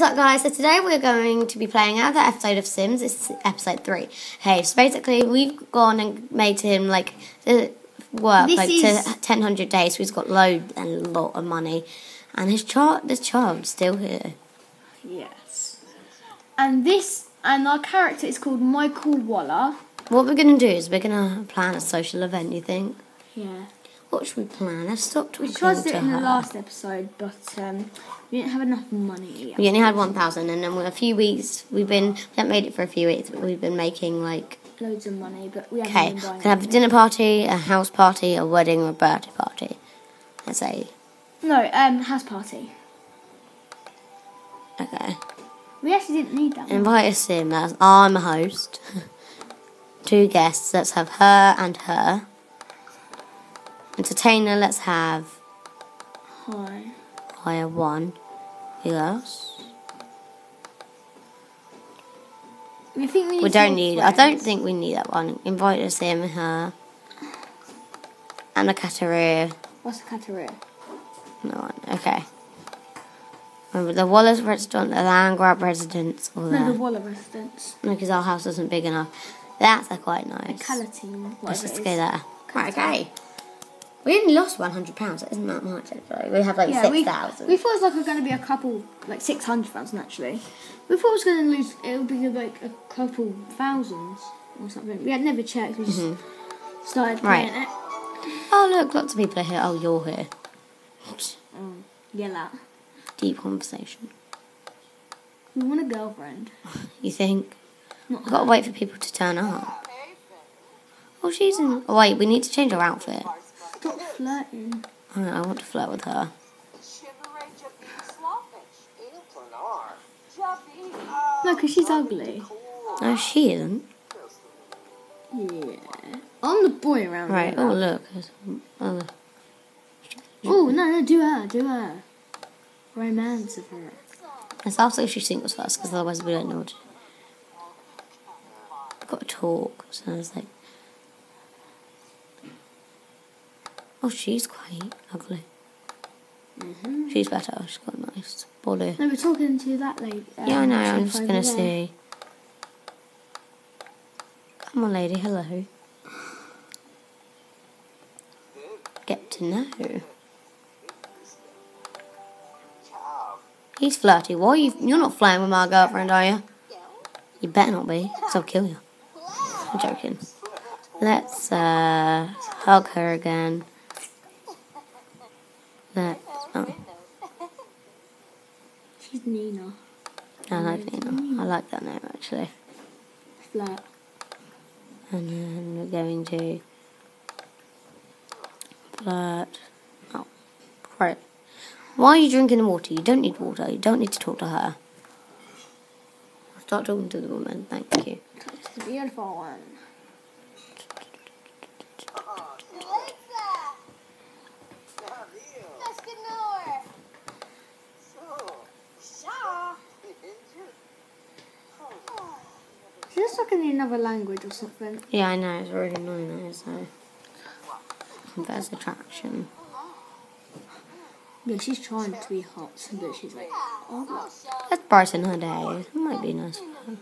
what's up, guys? So today we're going to be playing another episode of Sims. It's episode three. Hey, so basically we've gone and made him like the work This like is- to ten hundred days. So he's got load and a lot of money, and his child, this child's still here. Yes. And this, and our character is called Michael Waller. What we're gonna do is we're gonna plan a social event. You think? Yeah. What should we plan? Let's stop We talking tried to do to it in the last episode, but um, we didn't have enough money. We only had one thousand, and then with a few weeks we've been we haven't made it for a few weeks, but we've been making like Loads of money, but we haven't okay, been we buying can have a anything. dinner party, a house party, a wedding, or a birthday party. Let's say No, um, house party. okay. We actually didn't need that one. Invite a sim as I'm a host. Two guests. Let's have her and her. Entertainer. Let's have Hi. hire one. Who else? We think we need We don't need. I don't think we need that one. Invite a sim, her, and a. What's a? No one. Okay. Remember the Wallace restaurant, the Landgraab residence, all No, the Waller residence. No, because our house isn't big enough. That's uh, quite nice. Calatine. Let's just go there. Right, okay. We only lost one hundred pounds. That isn't that much. Actually. We have like Yeah, six we, we thought it was like going to be a couple, like 600,000 actually. We thought it was going to lose, it would be like a couple thousands or something. We had never checked, we just started Mm-hmm. Right. playing it. Oh look, lots of people are here. Oh, you're here. Oh, yeah, that. Deep conversation. We want a girlfriend. You think? Not We've got to wait for people to turn up. Oh, she's in. Oh, wait, we need to change our outfit. Stop flirting. I, I want to flirt with her. No, because she's ugly. No, she isn't. Yeah. I'm the boy around Right. here. Oh, look. there's- Oh, Oh, no, no, do her, do her. Romance of her. let's ask her if she singles first, because otherwise we don't know what to do. We've got to talk. So it's like. Oh, she's quite ugly. Mm-hmm. She's better. She's got a nice body. No, we're talking to that lady. Yeah, I know. I'm just gonna there. see. Come on, lady. Hello. Get to know. He's flirty. Why are you? You're not flirting with my girlfriend, are you? You better not be, 'cause I'll kill you. I'm joking. Let's uh, hug her again. Let. Oh, She's Nina. I like Nina. I like that name actually. Flirt. And then we're going to flirt. Oh, great. Why are you drinking the water? You don't need water. You don't need to talk to her. Start talking to the woman. Thank you. It's the beautiful one. Looks like in another language or something. Yeah, I know. It's really annoying though, so. There's attraction. Yeah, she's trying to be hot, but she's like, oh, Let's brighten her day. It might be nice for her.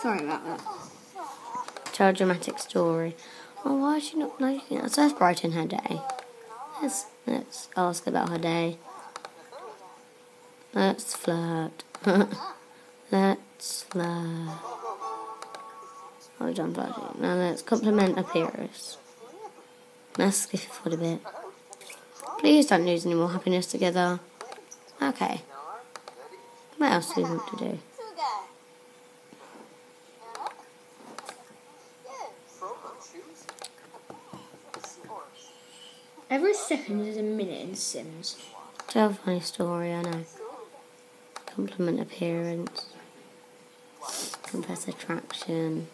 sorry about that. Tell a dramatic story. Oh, why is she not liking it? So let's brighten her day. Let's, let's ask about her day. Let's flirt. let's flirt. Oh, we've done flirting. Now let's compliment appearance. Let's skip forward a bit. Please don't lose any more happiness together. Okay. What else do we want to do? Every second is a minute in Sims. Tell a funny story, I know. Compliment appearance. Confess attraction.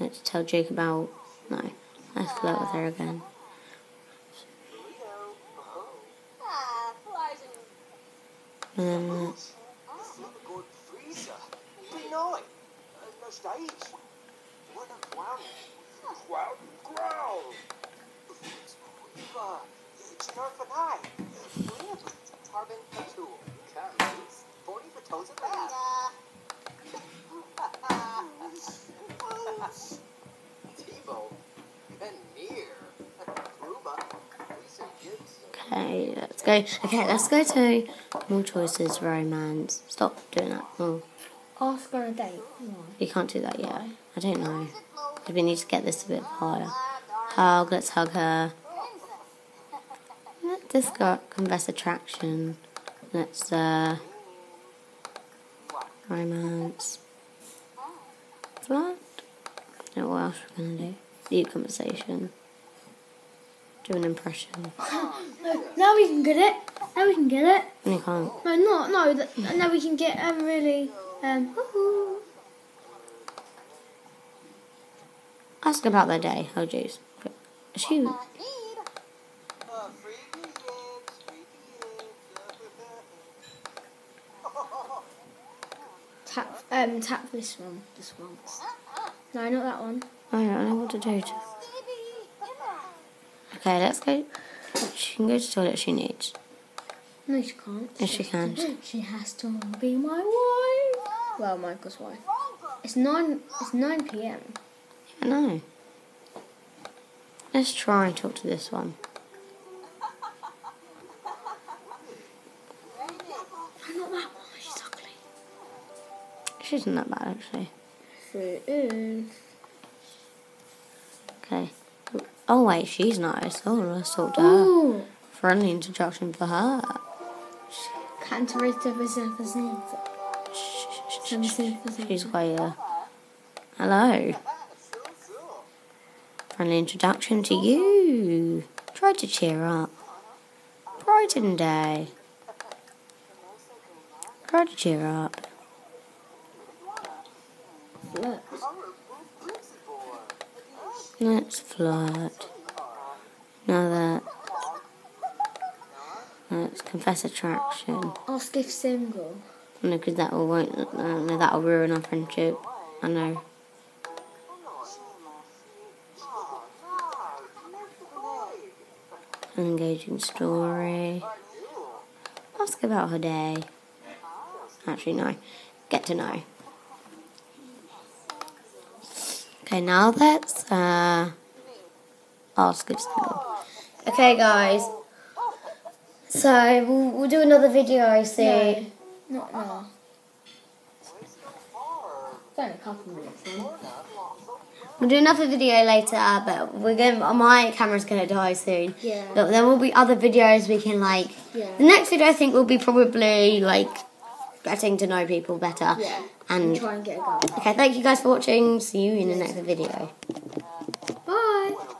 Let's tell Jake about. No. Let's flirt with her again. And let's. Okay, let's go. Okay, let's go to more choices. Romance. Stop doing that. Oh, Ask on a date. You can't do that yet. I don't know. We need to get this a bit higher. Hug. Let's hug her. Let this go. Confess attraction. Let's uh. Romance. What? No, what else we're gonna do? Deep conversation. Do an impression. No, now we can get it. Now we can get it. And you can't. No, not no. That, now we can get um really um. woohoo. Ask about their day. Oh, jeez. She? Tap um tap this one. This one. No, not that one. I don't know what to do. To... Okay, let's go. She can go to the toilet if she needs. No, she can't. Yes, she can. She has to be my wife. Well, Michael's wife. It's nine. It's nine p.m. I know. Let's try and talk to this one. She isn't that bad, actually. She is. Okay. Oh, wait, she's nice. Oh, let's talk to her. Ooh. Friendly introduction for her. Cantarita Vicente. She's quite uh Hello. Friendly introduction to you. Try to cheer up. Brighten Day. Try to cheer up. Look. Let's flirt. Now that. Let's confess attraction. Ask if single. No, because that will won't. Uh, no, that'll ruin our friendship. I know. Engaging story. Ask about her day. Actually, no. Get to know. Okay, now let's uh, ask single. Okay, guys. So we'll, we'll do another video. I see. No. Not now. Only a couple minutes then. We'll do another video later, but we're going. to My camera's gonna die soon. Yeah. But there will be other videos we can like. Yeah. The next video I think will be probably like getting to know people better. Yeah. And Try and get a go. okay, thank you guys for watching. See you in the next video. Bye.